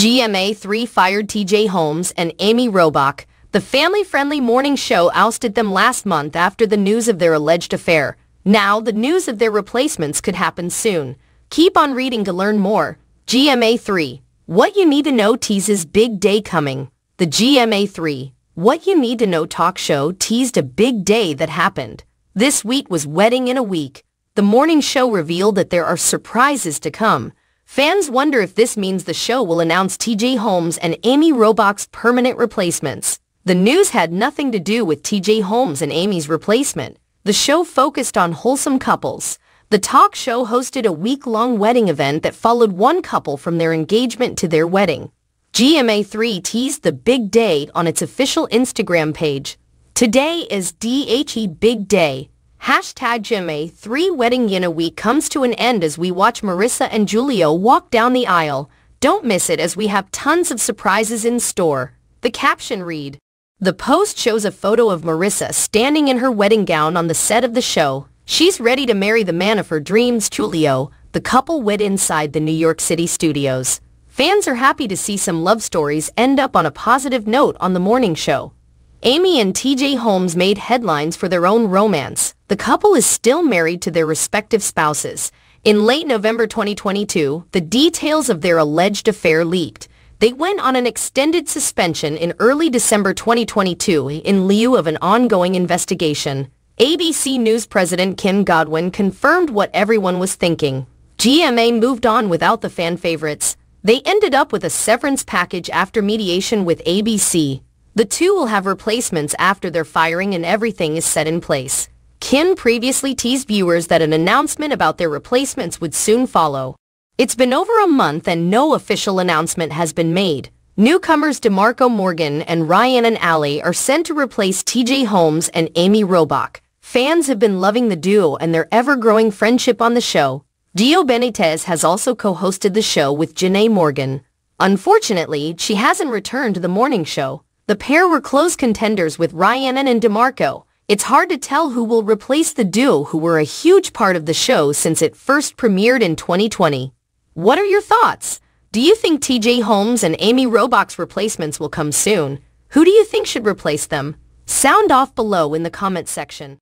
GMA3 fired TJ Holmes and Amy Robach. The family-friendly morning show ousted them last month after the news of their alleged affair. Now, the news of their replacements could happen soon. Keep on reading to learn more. GMA3. What you need to know teases big day coming. The GMA3. What you need to know talk show teased a big day that happened. This week was wedding in a week. The morning show revealed that there are surprises to come. Fans wonder if this means the show will announce TJ Holmes and Amy Robach's permanent replacements. The news had nothing to do with TJ Holmes and Amy's replacement. The show focused on wholesome couples. The talk show hosted a week-long wedding event that followed one couple from their engagement to their wedding. GMA3 teased the big day on its official Instagram page. Today is DHE Big Day, Hashtag GMA3 Wedding in a Week comes to an end as we watch Marissa and Julio walk down the aisle. Don't miss it as we have tons of surprises in store. The caption read, The post shows a photo of Marissa standing in her wedding gown on the set of the show. She's ready to marry the man of her dreams, Julio. The couple wed inside the New York City studios. Fans are happy to see some love stories end up on a positive note on the morning show. Amy and TJ Holmes made headlines for their own romance. The couple is still married to their respective spouses. In late November 2022, the details of their alleged affair leaked. They went on an extended suspension in early December 2022 in lieu of an ongoing investigation. ABC News President Kim Godwin confirmed what everyone was thinking. GMA moved on without the fan favorites. They ended up with a severance package after mediation with ABC. The two will have replacements after their firing and everything is set in place. Kim previously teased viewers that an announcement about their replacements would soon follow. It's been over a month and no official announcement has been made. Newcomers DeMarco Morgan and Rhiannon Ally are sent to replace TJ Holmes and Amy Robach. Fans have been loving the duo and their ever-growing friendship on the show. Dio Benitez has also co-hosted the show with Janai Morgan. Unfortunately, she hasn't returned to the morning show. The pair were close contenders with Rhiannon and DeMarco. It's hard to tell who will replace the duo who were a huge part of the show since it first premiered in 2020. What are your thoughts? Do you think TJ Holmes and Amy Robach's replacements will come soon? Who do you think should replace them? Sound off below in the comments section.